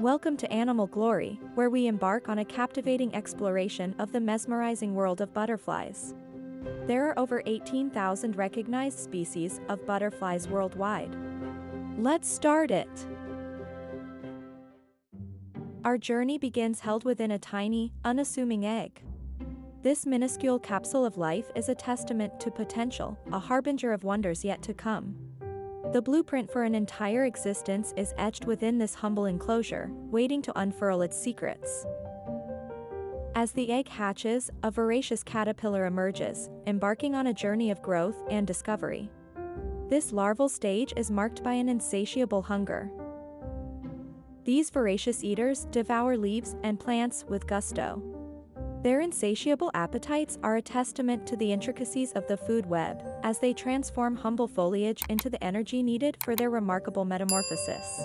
Welcome to Animal Glory, where we embark on a captivating exploration of the mesmerizing world of butterflies. There are over 18,000 recognized species of butterflies worldwide. Let's start it! Our journey begins held within a tiny, unassuming egg. This minuscule capsule of life is a testament to potential, a harbinger of wonders yet to come. The blueprint for an entire existence is etched within this humble enclosure, waiting to unfurl its secrets. As the egg hatches, a voracious caterpillar emerges, embarking on a journey of growth and discovery. This larval stage is marked by an insatiable hunger. These voracious eaters devour leaves and plants with gusto. Their insatiable appetites are a testament to the intricacies of the food web, as they transform humble foliage into the energy needed for their remarkable metamorphosis.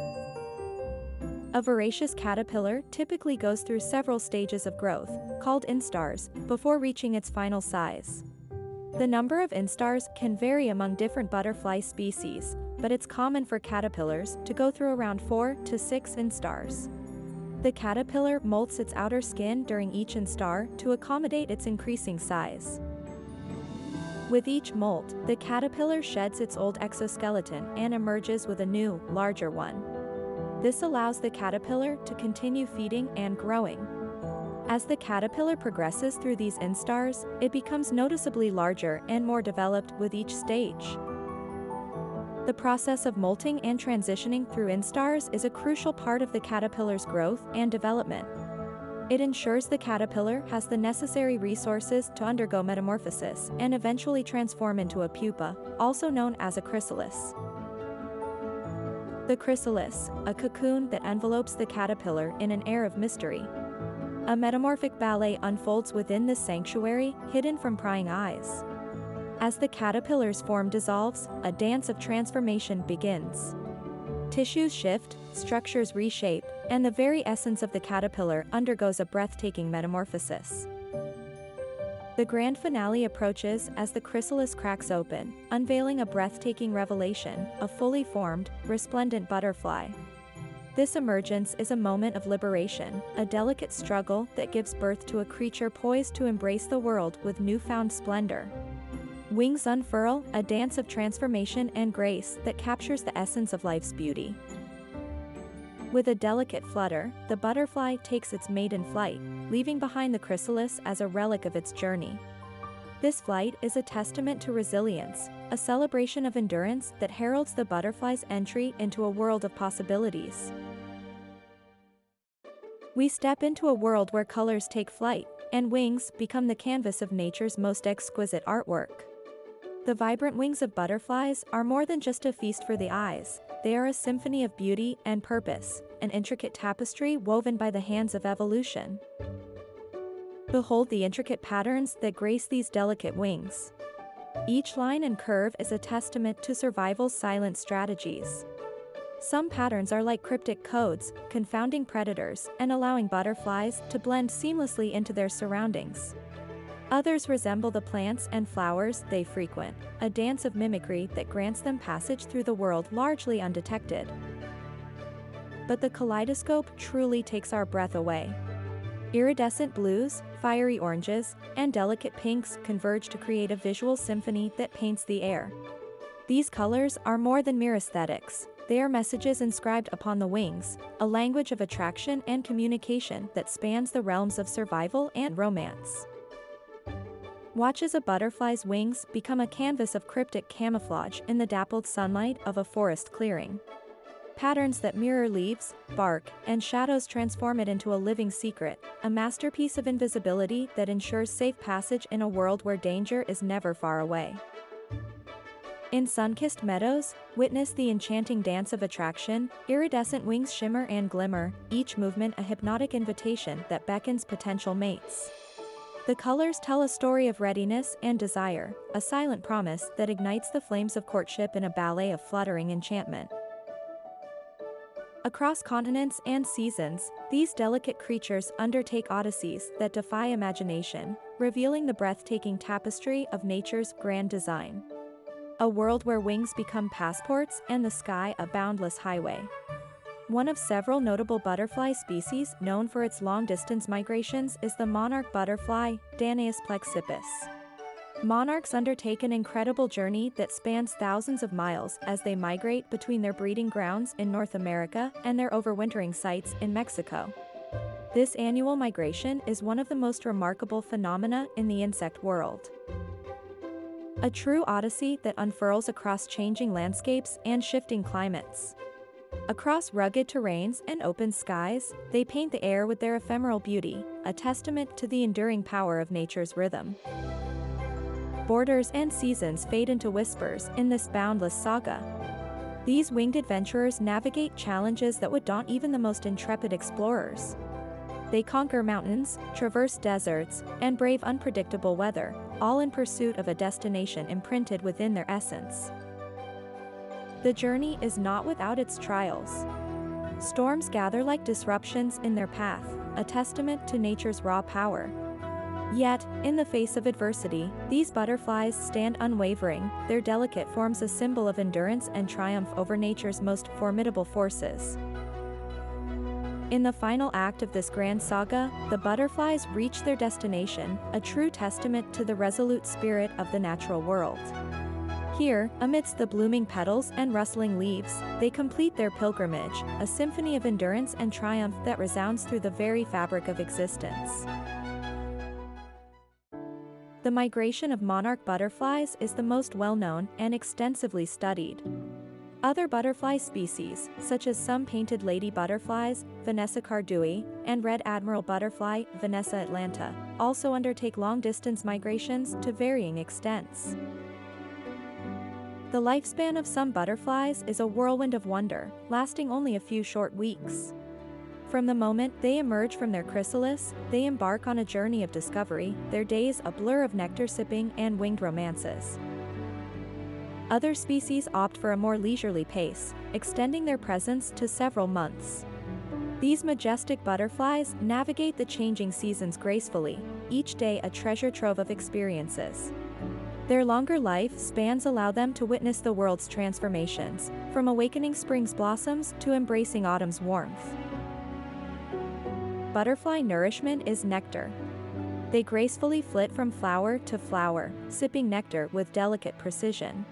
A voracious caterpillar typically goes through several stages of growth, called instars, before reaching its final size. The number of instars can vary among different butterfly species, but it's common for caterpillars to go through around 4 to 6 instars. The caterpillar molts its outer skin during each instar to accommodate its increasing size. With each molt, the caterpillar sheds its old exoskeleton and emerges with a new, larger one. This allows the caterpillar to continue feeding and growing. As the caterpillar progresses through these instars, it becomes noticeably larger and more developed with each stage. The process of molting and transitioning through instars is a crucial part of the caterpillar's growth and development. It ensures the caterpillar has the necessary resources to undergo metamorphosis and eventually transform into a pupa, also known as a chrysalis. The chrysalis, a cocoon that envelopes the caterpillar in an air of mystery. A metamorphic ballet unfolds within this sanctuary, hidden from prying eyes. As the caterpillar's form dissolves, a dance of transformation begins. Tissues shift, structures reshape, and the very essence of the caterpillar undergoes a breathtaking metamorphosis. The grand finale approaches as the chrysalis cracks open, unveiling a breathtaking revelation, a fully formed, resplendent butterfly. This emergence is a moment of liberation, a delicate struggle that gives birth to a creature poised to embrace the world with newfound splendor. Wings unfurl, a dance of transformation and grace that captures the essence of life's beauty. With a delicate flutter, the butterfly takes its maiden flight, leaving behind the chrysalis as a relic of its journey. This flight is a testament to resilience, a celebration of endurance that heralds the butterfly's entry into a world of possibilities. We step into a world where colors take flight, and wings become the canvas of nature's most exquisite artwork. The vibrant wings of butterflies are more than just a feast for the eyes, they are a symphony of beauty and purpose, an intricate tapestry woven by the hands of evolution. Behold the intricate patterns that grace these delicate wings. Each line and curve is a testament to survival's silent strategies. Some patterns are like cryptic codes, confounding predators and allowing butterflies to blend seamlessly into their surroundings. Others resemble the plants and flowers they frequent, a dance of mimicry that grants them passage through the world largely undetected. But the kaleidoscope truly takes our breath away. Iridescent blues, fiery oranges, and delicate pinks converge to create a visual symphony that paints the air. These colors are more than mere aesthetics, they are messages inscribed upon the wings, a language of attraction and communication that spans the realms of survival and romance. Watch as a butterfly's wings become a canvas of cryptic camouflage in the dappled sunlight of a forest clearing. Patterns that mirror leaves, bark, and shadows transform it into a living secret, a masterpiece of invisibility that ensures safe passage in a world where danger is never far away. In sun-kissed meadows, witness the enchanting dance of attraction, iridescent wings shimmer and glimmer, each movement a hypnotic invitation that beckons potential mates. The colors tell a story of readiness and desire, a silent promise that ignites the flames of courtship in a ballet of fluttering enchantment. Across continents and seasons, these delicate creatures undertake odysseys that defy imagination, revealing the breathtaking tapestry of nature's grand design. A world where wings become passports and the sky a boundless highway. One of several notable butterfly species known for its long-distance migrations is the monarch butterfly, Danaus plexippus. Monarchs undertake an incredible journey that spans thousands of miles as they migrate between their breeding grounds in North America and their overwintering sites in Mexico. This annual migration is one of the most remarkable phenomena in the insect world. A true odyssey that unfurls across changing landscapes and shifting climates. Across rugged terrains and open skies, they paint the air with their ephemeral beauty, a testament to the enduring power of nature's rhythm. Borders and seasons fade into whispers in this boundless saga. These winged adventurers navigate challenges that would daunt even the most intrepid explorers. They conquer mountains, traverse deserts, and brave unpredictable weather, all in pursuit of a destination imprinted within their essence. The journey is not without its trials. Storms gather like disruptions in their path, a testament to nature's raw power. Yet, in the face of adversity, these butterflies stand unwavering, their delicate forms a symbol of endurance and triumph over nature's most formidable forces. In the final act of this grand saga, the butterflies reach their destination, a true testament to the resolute spirit of the natural world. Here, amidst the blooming petals and rustling leaves, they complete their pilgrimage, a symphony of endurance and triumph that resounds through the very fabric of existence. The migration of monarch butterflies is the most well-known and extensively studied. Other butterfly species, such as some painted lady butterflies, Vanessa cardui, and red admiral butterfly, Vanessa atalanta, also undertake long-distance migrations to varying extents. The lifespan of some butterflies is a whirlwind of wonder, lasting only a few short weeks. From the moment they emerge from their chrysalis, they embark on a journey of discovery, their days a blur of nectar sipping and winged romances. Other species opt for a more leisurely pace, extending their presence to several months. These majestic butterflies navigate the changing seasons gracefully, each day a treasure trove of experiences. Their longer life spans allow them to witness the world's transformations, from awakening spring's blossoms to embracing autumn's warmth. Butterfly nourishment is nectar. They gracefully flit from flower to flower, sipping nectar with delicate precision.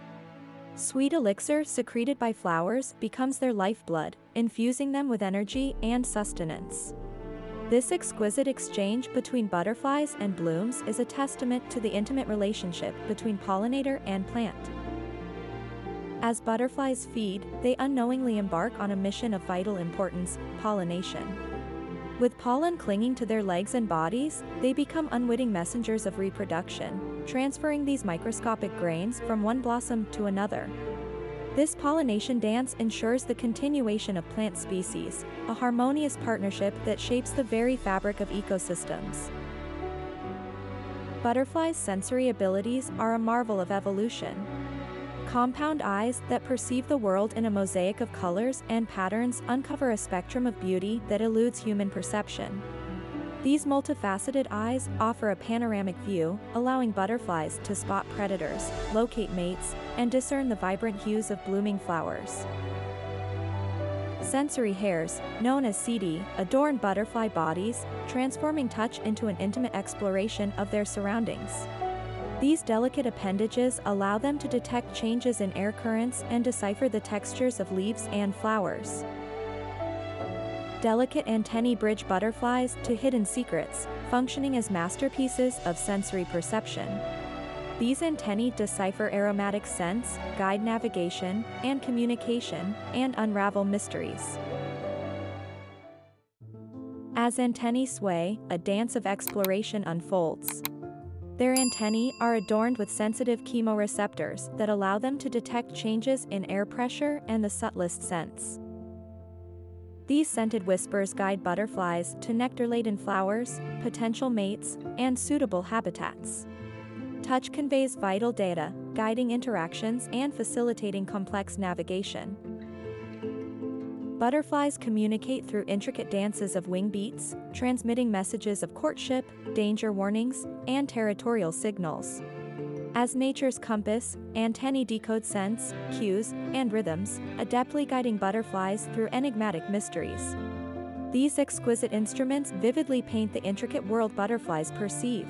Sweet elixir secreted by flowers becomes their lifeblood, infusing them with energy and sustenance. This exquisite exchange between butterflies and blooms is a testament to the intimate relationship between pollinator and plant. As butterflies feed, they unknowingly embark on a mission of vital importance, pollination. With pollen clinging to their legs and bodies, they become unwitting messengers of reproduction, transferring these microscopic grains from one blossom to another, this pollination dance ensures the continuation of plant species, a harmonious partnership that shapes the very fabric of ecosystems. Butterflies' sensory abilities are a marvel of evolution. Compound eyes that perceive the world in a mosaic of colors and patterns uncover a spectrum of beauty that eludes human perception. These multifaceted eyes offer a panoramic view, allowing butterflies to spot predators, locate mates, and discern the vibrant hues of blooming flowers. Sensory hairs, known as setae, adorn butterfly bodies, transforming touch into an intimate exploration of their surroundings. These delicate appendages allow them to detect changes in air currents and decipher the textures of leaves and flowers delicate antennae bridge butterflies to hidden secrets, functioning as masterpieces of sensory perception. These antennae decipher aromatic scents, guide navigation and communication, and unravel mysteries. As antennae sway, a dance of exploration unfolds. Their antennae are adorned with sensitive chemoreceptors that allow them to detect changes in air pressure and the subtlest scents. These scented whispers guide butterflies to nectar-laden flowers, potential mates, and suitable habitats. Touch conveys vital data, guiding interactions and facilitating complex navigation. Butterflies communicate through intricate dances of wing beats, transmitting messages of courtship, danger warnings, and territorial signals. As nature's compass, antennae decode scents, cues, and rhythms, adeptly guiding butterflies through enigmatic mysteries. These exquisite instruments vividly paint the intricate world butterflies perceive.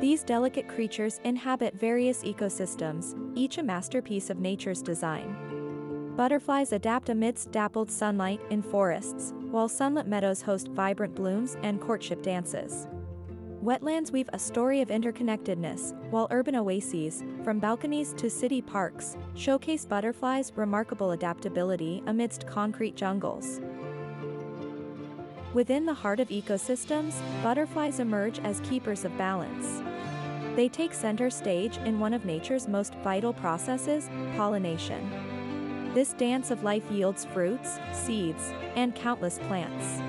These delicate creatures inhabit various ecosystems, each a masterpiece of nature's design. Butterflies adapt amidst dappled sunlight in forests, while sunlit meadows host vibrant blooms and courtship dances. Wetlands weave a story of interconnectedness, while urban oases, from balconies to city parks, showcase butterflies' remarkable adaptability amidst concrete jungles. Within the heart of ecosystems, butterflies emerge as keepers of balance. They take center stage in one of nature's most vital processes, pollination. This dance of life yields fruits, seeds, and countless plants.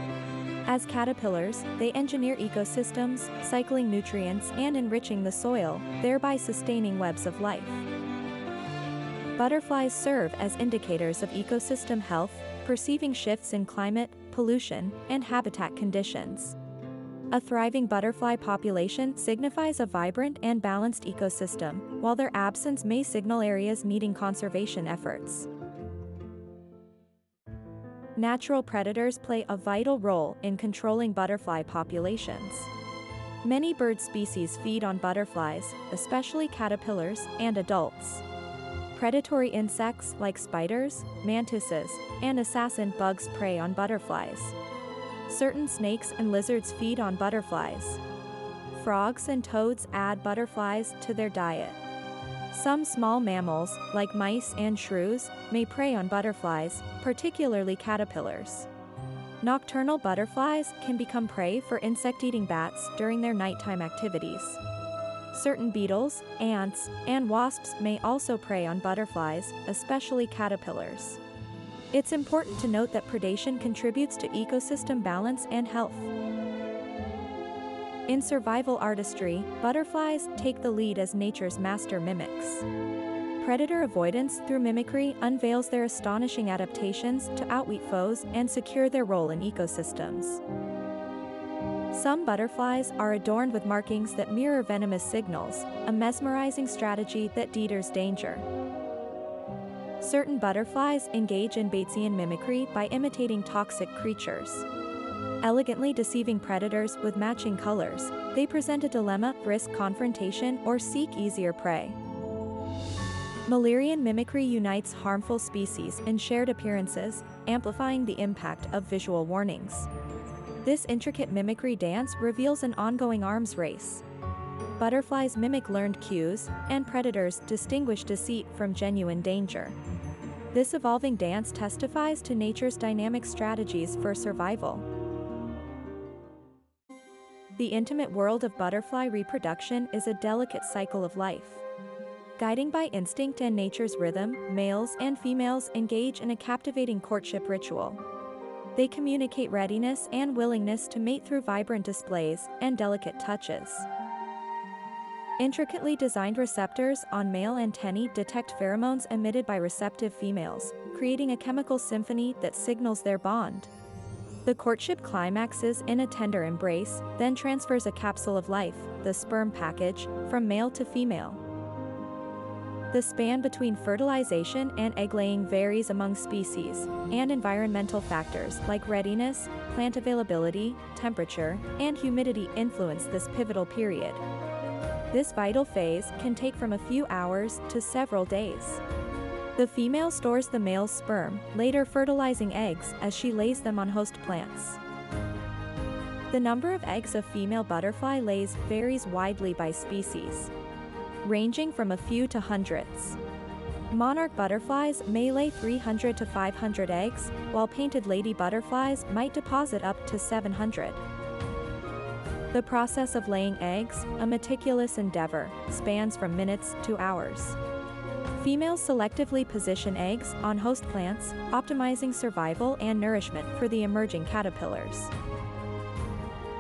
As caterpillars, they engineer ecosystems, cycling nutrients and enriching the soil, thereby sustaining webs of life. Butterflies serve as indicators of ecosystem health, perceiving shifts in climate, pollution, and habitat conditions. A thriving butterfly population signifies a vibrant and balanced ecosystem, while their absence may signal areas needing conservation efforts natural predators play a vital role in controlling butterfly populations. Many bird species feed on butterflies, especially caterpillars and adults. Predatory insects like spiders, mantises, and assassin bugs prey on butterflies. Certain snakes and lizards feed on butterflies. Frogs and toads add butterflies to their diet. Some small mammals, like mice and shrews, may prey on butterflies, particularly caterpillars. Nocturnal butterflies can become prey for insect-eating bats during their nighttime activities. Certain beetles, ants, and wasps may also prey on butterflies, especially caterpillars. It's important to note that predation contributes to ecosystem balance and health. In survival artistry, butterflies take the lead as nature's master mimics. Predator avoidance through mimicry unveils their astonishing adaptations to outwit foes and secure their role in ecosystems. Some butterflies are adorned with markings that mirror venomous signals, a mesmerizing strategy that deters danger. Certain butterflies engage in Batesian mimicry by imitating toxic creatures. Elegantly deceiving predators with matching colors, they present a dilemma, risk confrontation or seek easier prey. Müllerian mimicry unites harmful species in shared appearances, amplifying the impact of visual warnings. This intricate mimicry dance reveals an ongoing arms race. Butterflies mimic learned cues, and predators distinguish deceit from genuine danger. This evolving dance testifies to nature's dynamic strategies for survival. The intimate world of butterfly reproduction is a delicate cycle of life. Guiding by instinct and nature's rhythm, males and females engage in a captivating courtship ritual. They communicate readiness and willingness to mate through vibrant displays and delicate touches. Intricately designed receptors on male antennae detect pheromones emitted by receptive females, creating a chemical symphony that signals their bond. The courtship climaxes in a tender embrace, then transfers a capsule of life, the sperm package, from male to female. The span between fertilization and egg-laying varies among species, and environmental factors like readiness, plant availability, temperature, and humidity influence this pivotal period. This vital phase can take from a few hours to several days. The female stores the male's sperm, later fertilizing eggs as she lays them on host plants. The number of eggs a female butterfly lays varies widely by species, ranging from a few to hundreds. Monarch butterflies may lay 300 to 500 eggs, while painted lady butterflies might deposit up to 700. The process of laying eggs, a meticulous endeavor, spans from minutes to hours. Females selectively position eggs on host plants, optimizing survival and nourishment for the emerging caterpillars.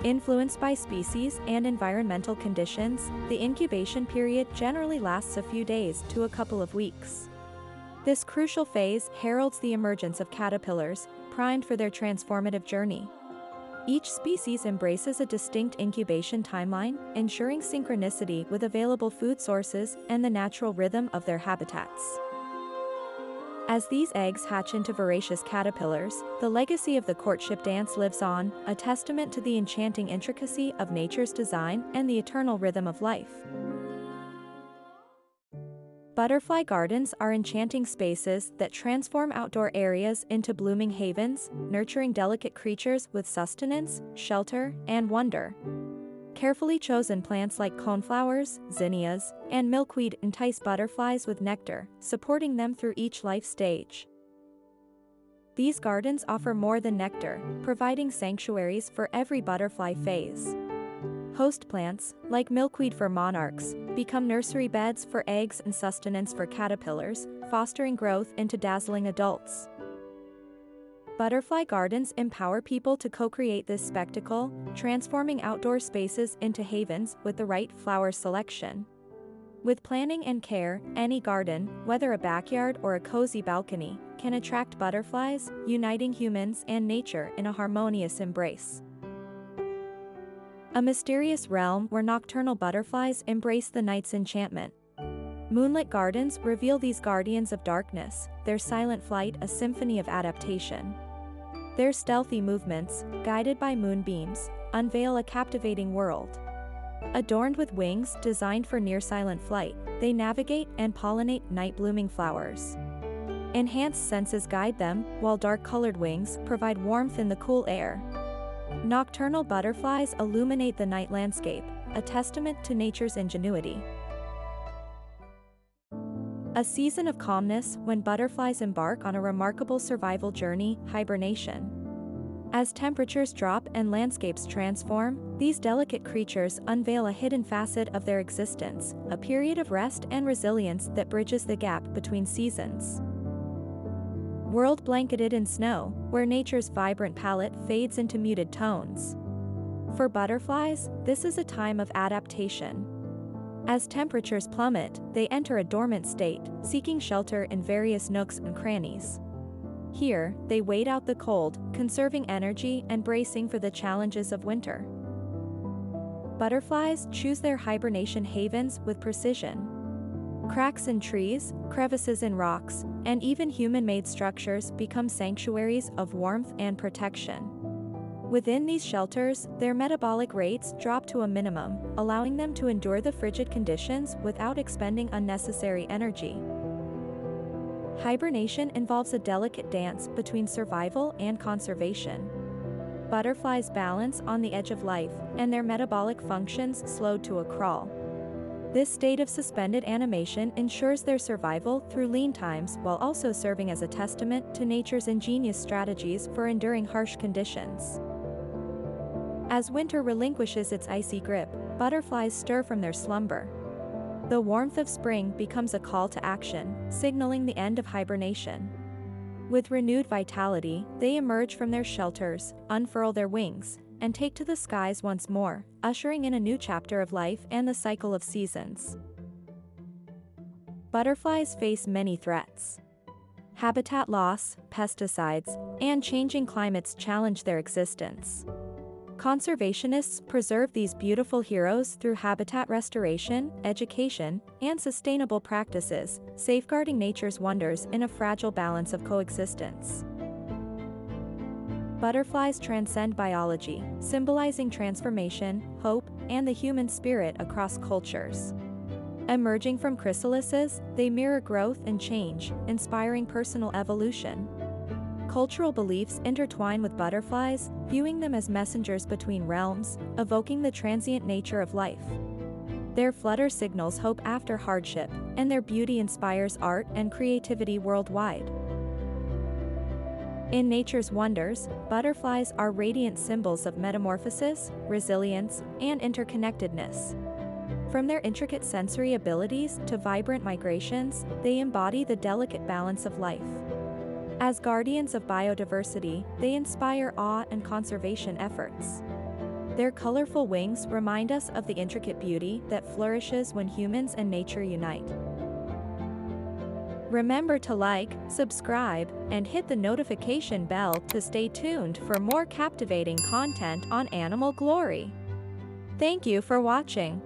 Influenced by species and environmental conditions, the incubation period generally lasts a few days to a couple of weeks. This crucial phase heralds the emergence of caterpillars, primed for their transformative journey. Each species embraces a distinct incubation timeline, ensuring synchronicity with available food sources and the natural rhythm of their habitats. As these eggs hatch into voracious caterpillars, the legacy of the courtship dance lives on, a testament to the enchanting intricacy of nature's design and the eternal rhythm of life. Butterfly gardens are enchanting spaces that transform outdoor areas into blooming havens, nurturing delicate creatures with sustenance, shelter, and wonder. Carefully chosen plants like coneflowers, zinnias, and milkweed entice butterflies with nectar, supporting them through each life stage. These gardens offer more than nectar, providing sanctuaries for every butterfly phase. Host plants, like milkweed for monarchs, become nursery beds for eggs and sustenance for caterpillars, fostering growth into dazzling adults. Butterfly gardens empower people to co-create this spectacle, transforming outdoor spaces into havens with the right flower selection. With planning and care, any garden, whether a backyard or a cozy balcony, can attract butterflies, uniting humans and nature in a harmonious embrace. A mysterious realm where nocturnal butterflies embrace the night's enchantment. Moonlit gardens reveal these guardians of darkness, their silent flight a symphony of adaptation. Their stealthy movements, guided by moonbeams, unveil a captivating world. Adorned with wings designed for near-silent flight, they navigate and pollinate night-blooming flowers. Enhanced senses guide them, while dark-colored wings provide warmth in the cool air, Nocturnal butterflies illuminate the night landscape, a testament to nature's ingenuity. A season of calmness when butterflies embark on a remarkable survival journey, hibernation. As temperatures drop and landscapes transform, these delicate creatures unveil a hidden facet of their existence, a period of rest and resilience that bridges the gap between seasons world blanketed in snow, where nature's vibrant palette fades into muted tones. For butterflies, this is a time of adaptation. As temperatures plummet, they enter a dormant state, seeking shelter in various nooks and crannies. Here, they wait out the cold, conserving energy and bracing for the challenges of winter. Butterflies choose their hibernation havens with precision, Cracks in trees, crevices in rocks, and even human-made structures become sanctuaries of warmth and protection. Within these shelters, their metabolic rates drop to a minimum, allowing them to endure the frigid conditions without expending unnecessary energy. Hibernation involves a delicate dance between survival and conservation. Butterflies balance on the edge of life, and their metabolic functions slowed to a crawl. This state of suspended animation ensures their survival through lean times while also serving as a testament to nature's ingenious strategies for enduring harsh conditions. As winter relinquishes its icy grip, butterflies stir from their slumber. The warmth of spring becomes a call to action, signaling the end of hibernation. With renewed vitality, they emerge from their shelters, unfurl their wings, and take to the skies once more, ushering in a new chapter of life and the cycle of seasons. Butterflies face many threats. Habitat loss, pesticides, and changing climates challenge their existence. Conservationists preserve these beautiful heroes through habitat restoration, education, and sustainable practices, safeguarding nature's wonders in a fragile balance of coexistence. Butterflies transcend biology, symbolizing transformation, hope, and the human spirit across cultures. Emerging from chrysalises, they mirror growth and change, inspiring personal evolution. Cultural beliefs intertwine with butterflies, viewing them as messengers between realms, evoking the transient nature of life. Their flutter signals hope after hardship, and their beauty inspires art and creativity worldwide. In nature's wonders, butterflies are radiant symbols of metamorphosis, resilience, and interconnectedness. From their intricate sensory abilities to vibrant migrations, they embody the delicate balance of life. As guardians of biodiversity, they inspire awe and conservation efforts. Their colorful wings remind us of the intricate beauty that flourishes when humans and nature unite. Remember to like, subscribe, and hit the notification bell to stay tuned for more captivating content on Animal Glory. Thank you for watching.